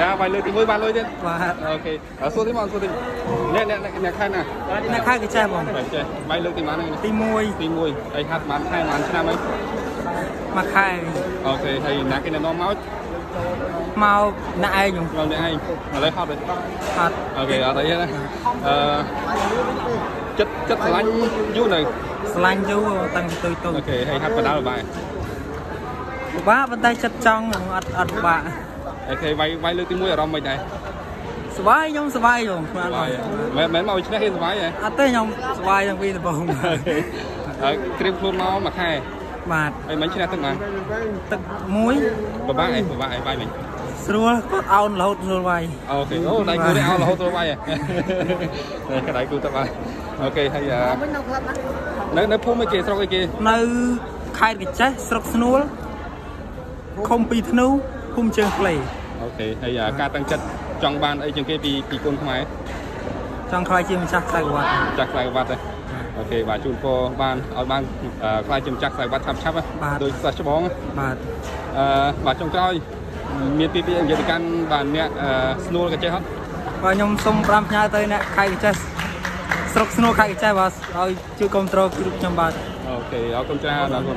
យ៉ាវាយលើកទី1បានលុយទៀតបាទ OK សួរតិចមកសួរតិចអ្នកអ្នកអ្នកខេត្តណាអ្នកខេត្តក្រចេះហ្មងចេះវាយលើកទីប៉ុន្មានទី1ទី1ហើយហាត់ប៉ុន្មានខែប៉ុន្មានឆ្នាំហើយមួយខែ OK ហើយណាគេណែនាំមកមកអ្នកឯងខ្ញុំអ្នកឯងឥឡូវហត់ទេហត់ OK អត់អីទេអឺចិត្តចិត្តស្រឡាញ់យូរនៅស្រឡាញ់យូរតាំងពីតូចតូច OK ហើយហាត់ប្រដាល់បាយពិបាកប៉ុន្តែចិត្តចង់អត់អត់ពិបាក អូខេវាយវាយលើកទី1អារម្មណ៍មិនដែរសុបាយខ្ញុំសុបាយខ្ញុំស្មានសុអបាយត់មែនមែនមកឈ្នះគេសុបាយហ៎អត់ទេខ្ញុំសុបាយទាំងពីរដំបូងហើយក្រៀមខ្លួនមកមួយខែបាទហើយមិនឈ្នះទឹកបានទឹកមួយពិបាកអីពិបាកអីបាយមិញស្រួលគាត់អោនរហូតស្រួលវាយអូខេអូដៃគូនេះអោរហូតទៅបាយហ៎ដៃគូទៅបាយអូខេហើយនៅនៅភូមិគេស្រុកអីគេនៅខេត្តកញ្ចេះស្រុកស្នួលឃុំពីធ្នូ ភូមិជើងក្លេអូខេហើយការតាំងចិត្តចង់បានអីជាងគេពីពីគុណខ្មែរចង់ខ្លាយជាម្ចាស់ខ្សែក្រវ៉ាត់ចាក់ខ្សែវត្តទេអូខេបាទជូនពរបានឲ្យបានខ្លាយជាម្ចាស់ខ្សែវត្តឆាប់ឆាប់ដោយសិស្សច្បងបាទអឺបាទចុងក្រោយមានពីពីនិយាយទៅកាន់បាទអ្នកស្នួលក៏ចេះអត់បាទខ្ញុំសូមប្រាំផ្ញើទៅអ្នកខេត្តកញ្ចេះស្រុកស្នួលខេត្តកញ្ចេះបាទឲ្យជួយគ្រប់គ្រងគ្រប់ខ្ញុំបាទអូខេអរគុណច្រើនអរគុណ